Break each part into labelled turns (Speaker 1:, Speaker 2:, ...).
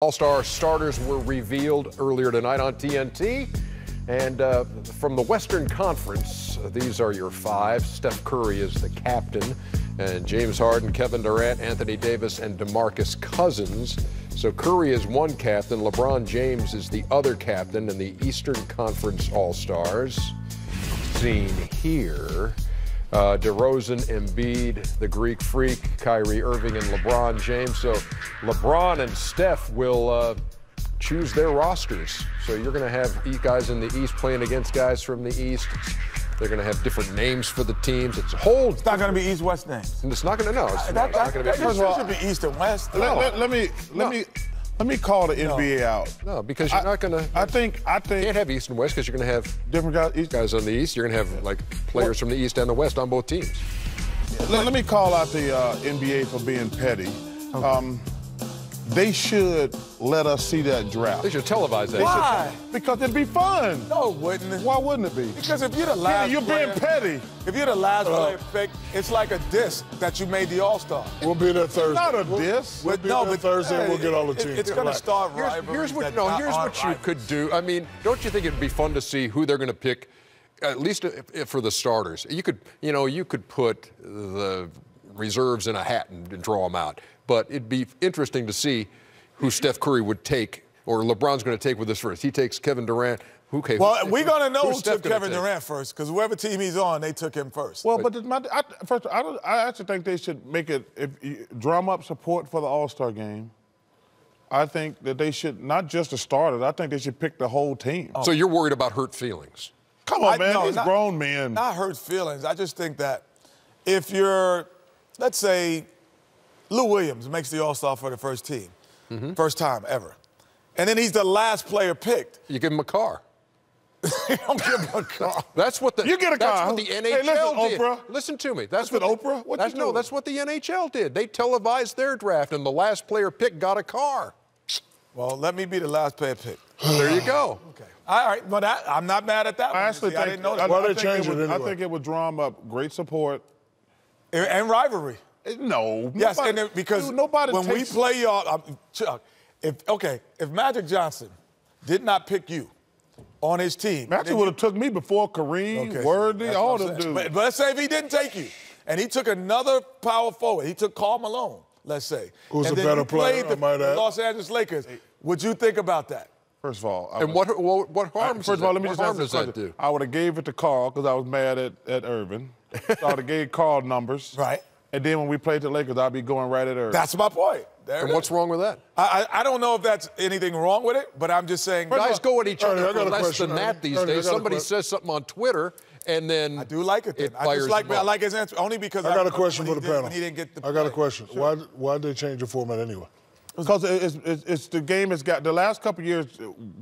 Speaker 1: All-Star starters were revealed earlier tonight on TNT. And uh, from the Western Conference, these are your five. Steph Curry is the captain, and James Harden, Kevin Durant, Anthony Davis, and DeMarcus Cousins. So Curry is one captain. LeBron James is the other captain in the Eastern Conference All-Stars. Seen here. Uh, DeRozan, Embiid, the Greek Freak, Kyrie Irving, and LeBron James. So LeBron and Steph will uh, choose their rosters. So you're going to have guys in the East playing against guys from the East. They're going to have different names for the teams. It's a whole.
Speaker 2: It's not going to be East-West names.
Speaker 1: And it's not going to. No, it's,
Speaker 2: That,
Speaker 1: not,
Speaker 2: that,
Speaker 1: going to be.
Speaker 2: that should be East and West.
Speaker 3: Let, let- let me let
Speaker 1: No.
Speaker 3: me let me call the NBA out.
Speaker 1: no, because you're
Speaker 3: I-
Speaker 1: not going to.
Speaker 3: I think I think you can't
Speaker 1: have East and West because you're going to have
Speaker 3: different guys. East-
Speaker 1: guys on the East. You're going to have like players from the East and the West on both teams.
Speaker 3: Let, let me call out the uh, NBA for being petty. Um, they should let us see that draft.
Speaker 1: They should televise that.
Speaker 2: Why?
Speaker 3: Because it'd be fun.
Speaker 2: No, it wouldn't. It?
Speaker 3: Why wouldn't it be?
Speaker 2: Because if you're the
Speaker 3: Kenny,
Speaker 2: last
Speaker 3: you're being petty.
Speaker 2: if you're the last uh-huh. player picked, it's like a disc that you made the All-Star.
Speaker 4: We'll be there Thursday.
Speaker 3: Not a
Speaker 4: We'll-
Speaker 3: diss.
Speaker 4: We'll
Speaker 2: But
Speaker 4: be
Speaker 2: no,
Speaker 4: there
Speaker 2: but-
Speaker 4: Thursday. and we'll get all the
Speaker 2: It-
Speaker 4: teams.
Speaker 2: it's gonna start
Speaker 1: Here's,
Speaker 2: rivalries
Speaker 1: here's what no. Here's what you
Speaker 2: rivalries.
Speaker 1: could do. I mean, don't you think it'd be fun to see who they're going to pick? At least uh, if, if for the starters, you could, you know, you could put the reserves in a hat and, and draw them out. But it'd be interesting to see who Steph Curry would take, or LeBron's going to take with this first. He takes Kevin Durant. Who? Okay,
Speaker 2: Well, we're gonna know who
Speaker 1: Steph
Speaker 2: took Kevin
Speaker 1: take?
Speaker 2: Durant first, because whoever team he's on, they took him first.
Speaker 3: Well, but the, my, I, first, I, don't, I actually think they should make it if you, drum up support for the All Star game. I think that they should not just the starters. I think they should pick the whole team.
Speaker 1: So you're worried about hurt feelings?
Speaker 3: Come on,
Speaker 2: I-
Speaker 3: man.
Speaker 2: no,
Speaker 3: These
Speaker 2: not-
Speaker 3: grown men.
Speaker 2: not hurt feelings. I just think that if you're, let's say, Lou Williams makes the All Star for the first team,
Speaker 1: Mm-hmm.
Speaker 2: first time ever, and then he's the last player picked.
Speaker 1: You give him a car.
Speaker 2: you don't give him a car.
Speaker 1: That's what the
Speaker 3: You get a
Speaker 1: that's
Speaker 3: car.
Speaker 1: That's what the
Speaker 3: Hey,
Speaker 1: NHL
Speaker 3: listen,
Speaker 1: did.
Speaker 3: Oprah.
Speaker 1: Listen to me. That's
Speaker 3: Listen,
Speaker 1: what the-
Speaker 3: Oprah, what you
Speaker 1: that's, no, that's what the NHL did. They televised their draft, and the last player picked got a car.
Speaker 2: Well, let me be the last player picked.
Speaker 1: there you go.
Speaker 2: Okay. All right, but that, I'm not mad at that.
Speaker 3: I
Speaker 2: one.
Speaker 3: actually
Speaker 2: See,
Speaker 3: think,
Speaker 2: I didn't know that.
Speaker 4: Why
Speaker 3: I
Speaker 4: they
Speaker 3: think
Speaker 4: change
Speaker 3: it would,
Speaker 4: it
Speaker 3: I think it would drum up great support.
Speaker 2: And, and rivalry.
Speaker 3: Eh, No.
Speaker 2: Yes,
Speaker 3: nobody-
Speaker 2: and it- because
Speaker 3: dude, nobody
Speaker 2: when we play y'all, um, Chuck, if okay, if Magic Johnson did not pick you on his team,
Speaker 3: Magic would have took me before Kareem,
Speaker 2: Okay,
Speaker 3: Worthy,
Speaker 2: that's
Speaker 3: all
Speaker 2: what
Speaker 3: them dudes.
Speaker 2: But, but let's say if he didn't take you, and he took another power forward, he took Karl Malone, let's say,
Speaker 4: Who's
Speaker 2: and
Speaker 4: a
Speaker 2: then
Speaker 4: better player,
Speaker 2: played
Speaker 4: I might
Speaker 2: the
Speaker 4: add.
Speaker 2: Los Angeles Lakers, would you think about that?
Speaker 3: First of all, I
Speaker 1: And
Speaker 3: would-
Speaker 1: what what, what
Speaker 3: I-
Speaker 1: harm?
Speaker 3: First of all, let me just
Speaker 1: harm
Speaker 3: answer
Speaker 1: does
Speaker 3: this
Speaker 1: that
Speaker 3: question. I would have gave it to Karl because I was mad at, at Earvin. So I would have gave Karl numbers.
Speaker 2: Right.
Speaker 3: And then when we played the Lakers, I'd be going right at her.
Speaker 2: That's my point. There
Speaker 1: And what's wrong with that?
Speaker 2: I, I I don't know if that's anything wrong with it, but I'm just saying.
Speaker 1: Guys go at each other
Speaker 4: I
Speaker 1: for less
Speaker 4: question,
Speaker 1: than that these
Speaker 4: Ernie,
Speaker 1: days. Somebody says something on Twitter, and then
Speaker 2: I do like it. Then.
Speaker 1: It
Speaker 2: I
Speaker 1: fires
Speaker 2: just like I like his answer only because
Speaker 4: I got a question for the panel.
Speaker 2: When he didn't get the
Speaker 4: I got a
Speaker 2: play.
Speaker 4: question. Why why did they change the format anyway?
Speaker 3: Because it's, it's, it's the game has got the last couple years.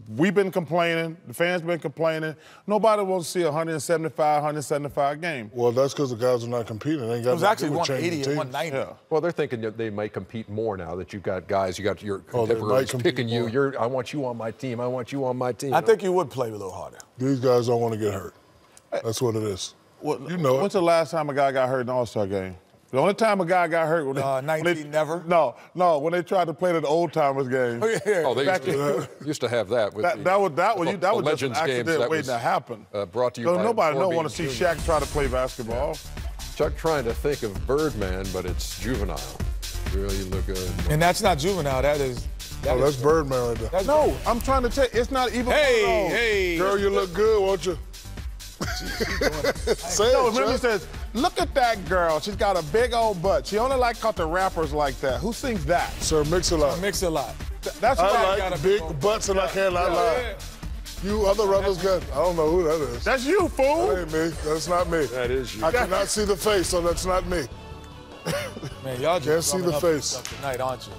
Speaker 3: We've been complaining. The fans been complaining. Nobody wants to see a 175, 175 game.
Speaker 4: Well, that's because the guys are not competing. They ain't got
Speaker 2: It was actually 180 and 190.
Speaker 3: Yeah.
Speaker 1: well, they're thinking that they might compete more now that you've got guys, you got your
Speaker 4: Oh, they might
Speaker 1: contemporaries
Speaker 4: compete
Speaker 1: picking you.
Speaker 4: more.
Speaker 1: You're, I want you on my team. I want you on my team.
Speaker 2: I think you would play a little harder.
Speaker 4: These guys don't want to get hurt. That's what it is.
Speaker 3: What-
Speaker 4: You know it.
Speaker 3: The last time a guy got hurt in an All Star game? The only time a guy got hurt was they,
Speaker 2: Uh,
Speaker 3: when they-
Speaker 2: never?
Speaker 3: No, no, when they tried to play the old timers game.
Speaker 2: Oh, yeah.
Speaker 1: Oh, they used
Speaker 3: Back
Speaker 1: to, used to have that. With
Speaker 3: That,
Speaker 1: the-
Speaker 3: that was that was
Speaker 1: the-
Speaker 3: you, that was just an
Speaker 1: Legends games.
Speaker 3: accident waiting
Speaker 1: was,
Speaker 3: to happen.
Speaker 1: Uh, brought to you
Speaker 3: So
Speaker 1: by
Speaker 3: nobody don't want to see
Speaker 1: Jr.
Speaker 3: Shaq try to play basketball.
Speaker 1: Chuck trying to think of Birdman, but it's juvenile. Really look good.
Speaker 2: And that's not juvenile. That is. that
Speaker 4: Oh,
Speaker 2: is-
Speaker 4: that's Birdman right there.
Speaker 2: that's-
Speaker 3: No, I'm trying to tell you, it's not even.
Speaker 2: Hey, hey.
Speaker 4: Girl, you look good, won't you? Say
Speaker 3: No,
Speaker 4: it,
Speaker 3: remember he
Speaker 4: Chuck.
Speaker 3: says, look at that girl. She's got a big old butt. She only like cut the rappers like that. Who sings that?
Speaker 4: Sir Mix-a-Lot.
Speaker 2: Mix a lot.
Speaker 3: Th- That's
Speaker 4: I
Speaker 3: right.
Speaker 2: got
Speaker 4: like
Speaker 2: a
Speaker 4: big
Speaker 2: big
Speaker 4: butts and I cannot lie. You other brothers got, I don't know who that is.
Speaker 3: That's you, fool.
Speaker 4: That ain't me. That's not me.
Speaker 1: That is you.
Speaker 4: I cannot see the face, so that's not me.
Speaker 2: Man, y'all
Speaker 4: Can't see the face.
Speaker 2: tonight, aren't you?